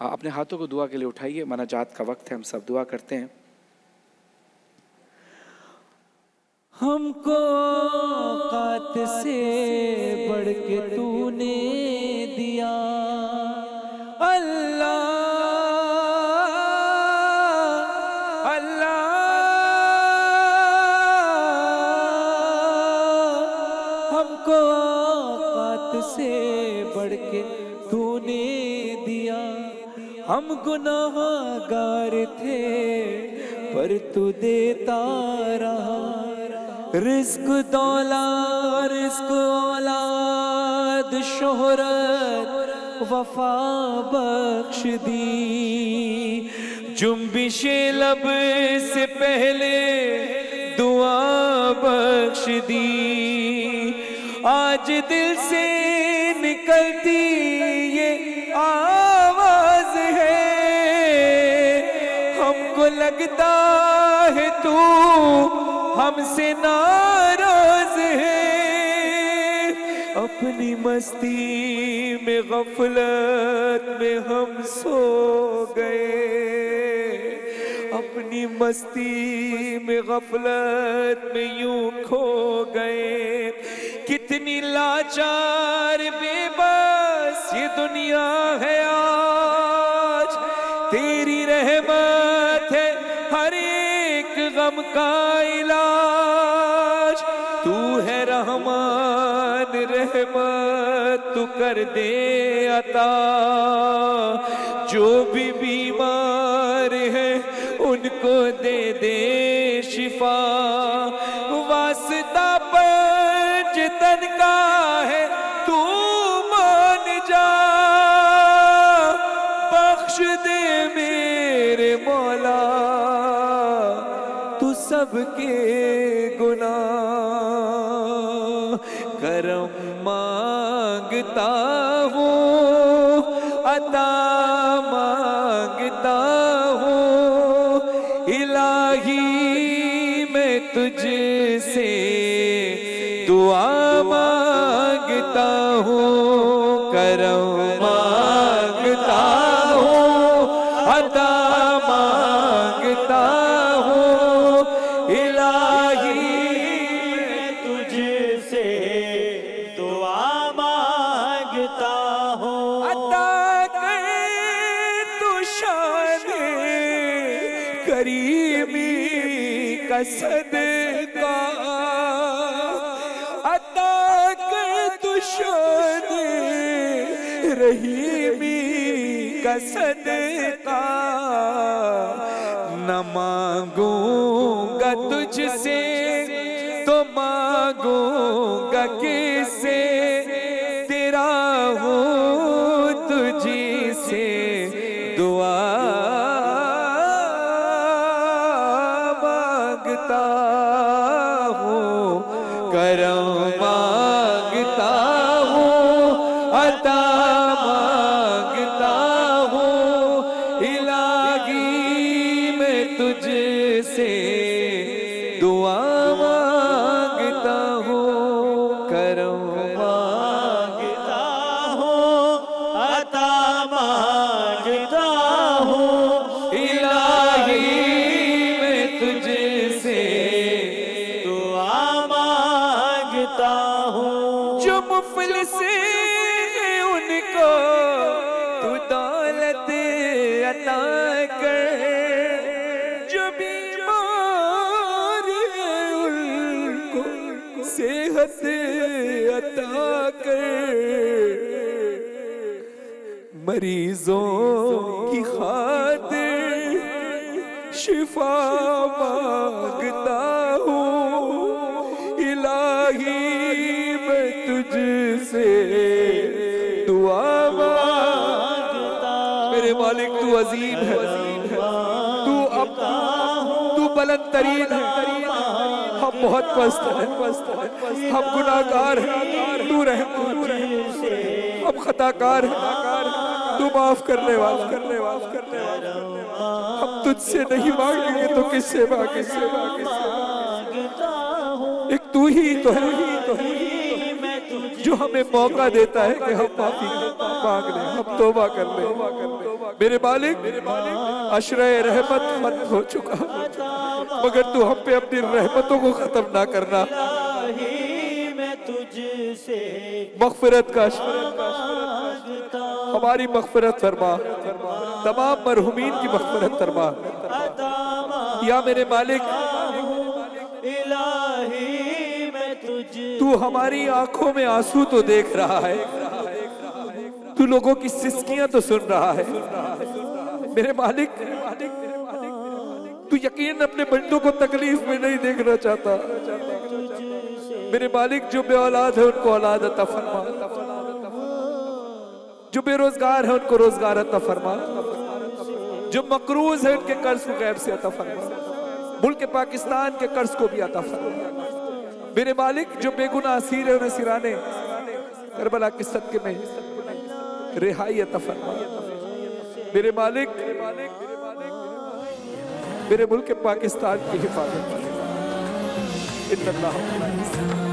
आ, अपने हाथों को दुआ के लिए उठाइए मनाजात का वक्त है हम सब दुआ करते हैं। हमको औकात से बढ़ के तूने दिया। अल्लाह अल्लाह हमको कात से बढ़ के तूने हम गुनाहगार थे, पर तू देता रहा। रिस्क दौला, रिस्क औलाद, शोहरत, वफा बख्श दी। जुम्बिश लब से पहले दुआ बख्श दी। आज दिल से निकलती लगता है तू हमसे नाराज़ है। अपनी मस्ती में गफलत में हम सो गए। अपनी मस्ती में गफलत में यूँ खो गए। कितनी लाचार, बेबस ये दुनिया है आज। हर एक गम का इलाज। तू है रहमान, रहमत तू कर दे अता। जो भी बीमार है, उनको दे दे शिफा। वास्ता पंचतन का है, तू मान जा। बख्श दे मेरे मौला। सबके गुना। करम माँगता हूँ, अता माँगता हूँ। इलाही मैं तुझसे दुआ माँगता हूँ, करम माँगता हूँ, अता का सदका। अता कर तू शान कसद का न मांगूँगा तुझसे तो मांगूँगा किसे करम माँगता हूँ, अता माँगता हूँ। इलाही मैं तुझसे दुआ माँगता हूँ, करम माँगता हूँ, अता माँगता माँगता हूँ। जो मुफलिस है उनको तू दौलत अता कर जो बीमार उनको सेहत अता कर, मरीजों की खातिर शिफा माँगता मालिक, तू अजीम है। तू अब तू बुलंद तरीन है। हम बहुत पस्त हैं। हम गुनाहगार हैं। तू रहम हम खताकार हैं। तू माफ़ करने वाला करने वाला करने वाला हम तुझसे नहीं मांगेंगे तो किससे मांगे किससे मांगे एक तू ही तो है ही तो है। जो हमें मौका देता है कि हम माफ़ी मांग लें, हम तोबा कर लें। मेरे मालिक अशरय रहमत खत्म हो चुका मगर तू हम पे अपनी रहमतों को खत्म ना करना। मगफिरत का हमारी मगफिरत फरमा। तमाम मरहुमीन की मगफिरत फरमा। या मेरे मालिक, तू हमारी आँखों में आँसू तो देख रहा है। तू लोगों की सिस्कियाँ तो सुन रहा है। मेरे मालिक, तू यकीन अपने बंदों को तकलीफ़ में नहीं देखना चाहता। मेरे मालिक, जो बे औलाद है, उनको औलाद अता फरमा। जो बेरोजगार है, उनको रोज़गार अता फरमा। जो मकरूज है, उनके कर्ज को गैब से अता फरमा। मुल्क पाकिस्तान के कर्ज को भी अता फरमा। मेरे मालिक, जो बेगुनाह असीर है, उन्हें सिराने, करबला के सदके में रिहाई तफरमा फरमा मेरे मालिक मेरे मुल्क पाकिस्तान की हिफाजत। इन्नल्लाह